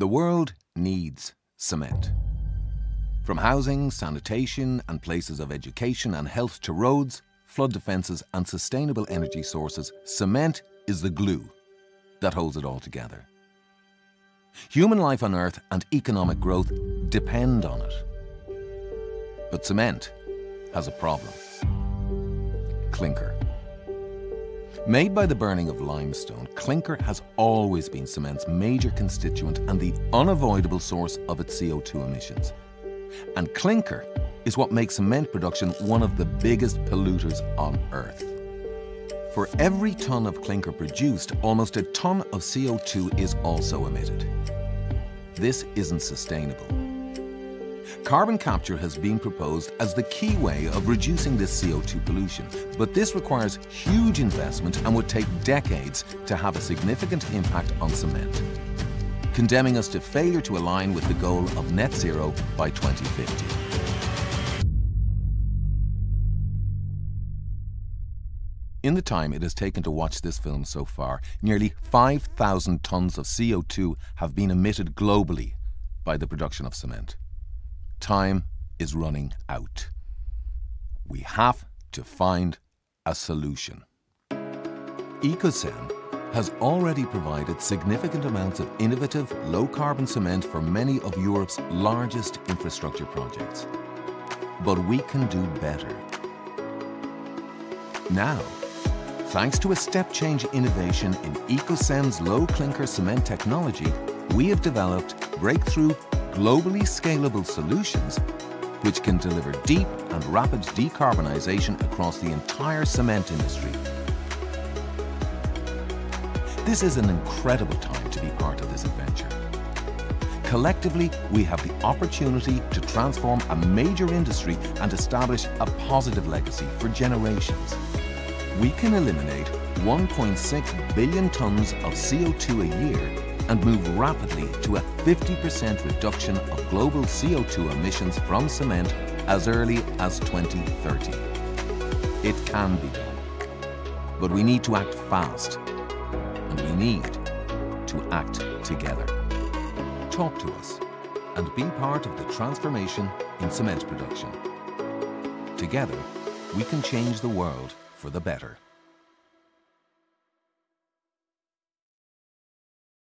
The world needs cement. From housing, sanitation, and places of education and health to roads, flood defences, and sustainable energy sources, cement is the glue that holds it all together. Human life on Earth and economic growth depend on it. But cement has a problem clinker. Made by the burning of limestone, clinker has always been cement's major constituent and the unavoidable source of its CO2 emissions. And clinker is what makes cement production one of the biggest polluters on Earth. For every tonne of clinker produced, almost a tonne of CO2 is also emitted. This isn't sustainable. Carbon capture has been proposed as the key way of reducing this CO2 pollution, but this requires huge investment and would take decades to have a significant impact on cement, condemning us to failure to align with the goal of net zero by 2050. In the time it has taken to watch this film so far, nearly 5,000 tonnes of CO2 have been emitted globally by the production of cement. Time is running out. We have to find a solution. Ecocem has already provided significant amounts of innovative, low-carbon cement for many of Europe's largest infrastructure projects. But we can do better. Now, thanks to a step-change innovation in Ecocem's low-clinker cement technology, we have developed breakthrough globally scalable solutions which can deliver deep and rapid decarbonisation across the entire cement industry. This is an incredible time to be part of this adventure. Collectively, we have the opportunity to transform a major industry and establish a positive legacy for generations. We can eliminate 1.6 billion tonnes of CO2 a year and move rapidly to a 50% reduction of global CO2 emissions from cement as early as 2030. It can be done. But we need to act fast, and we need to act together. Talk to us and be part of the transformation in cement production. Together, we can change the world for the better.